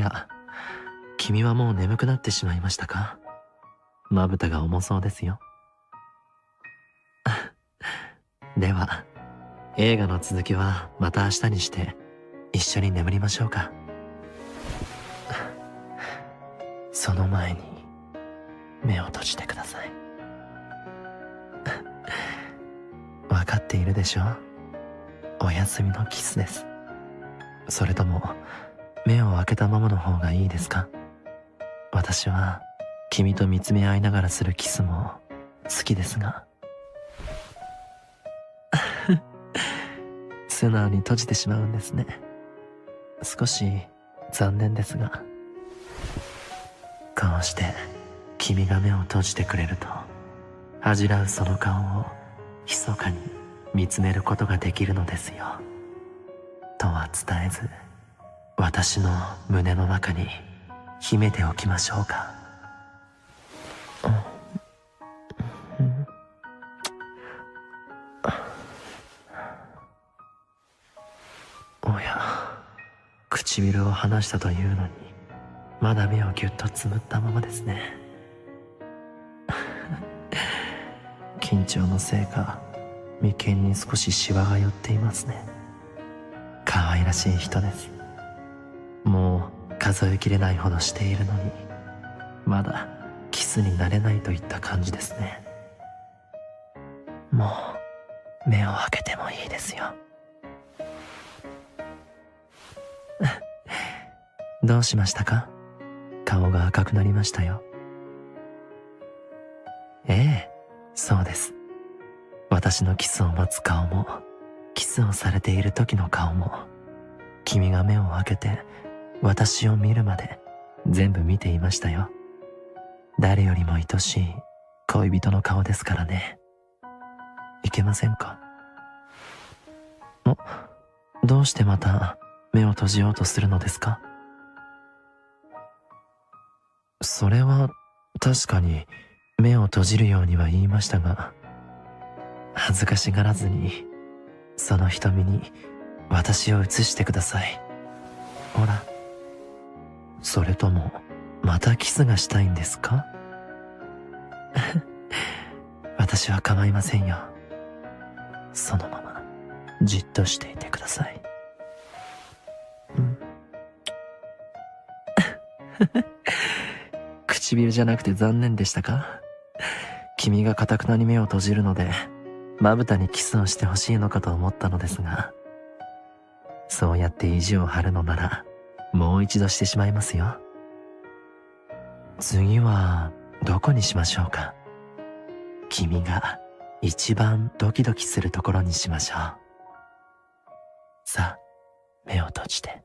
や、君はもう眠くなってしまいましたか？まぶたが重そうですよ。では、映画の続きはまた明日にして一緒に眠りましょうか。その前に目を閉じてください。わかっているでしょ？うお休みのキスです。それとも目を開けたままの方がいいですか？私は君と見つめ合いながらするキスも好きですが。素直に閉じてしまうんですね。少し残念ですが。こうして君が目を閉じてくれると恥じらうその顔を密かに見つめることができるのですよ。とは伝えず私の胸の中に秘めておきましょうか。おや唇を離したというのにまだ目をぎゅっとつむったままですね。緊張のせいか眉間に少しシワが寄っていますね。可愛らしい人です。もう数えきれないほどしているのにまだキスになれないといった感じですね。もう目を開けてもいいですよ。どうしましたか？顔が赤くなりましたよ。ええそうです。私のキスを待つ顔もキスをされている時の顔も君が目を開けて私を見るまで全部見ていましたよ。誰よりも愛しい恋人の顔ですからね。いけませんか？お、どうしてまた目を閉じようとするのですか？それは確かに目を閉じるようには言いましたが、恥ずかしがらずにその瞳に私を映してください。ほら。それとも、またキスがしたいんですか？私は構いませんよ。そのまま、じっとしていてください。唇じゃなくて残念でしたか？君が堅くなに目を閉じるので、まぶたにキスをしてほしいのかと思ったのですが、そうやって意地を張るのなら、もう一度してしまいますよ。次は、どこにしましょうか君が一番ドキドキするところにしましょう。さあ、目を閉じて。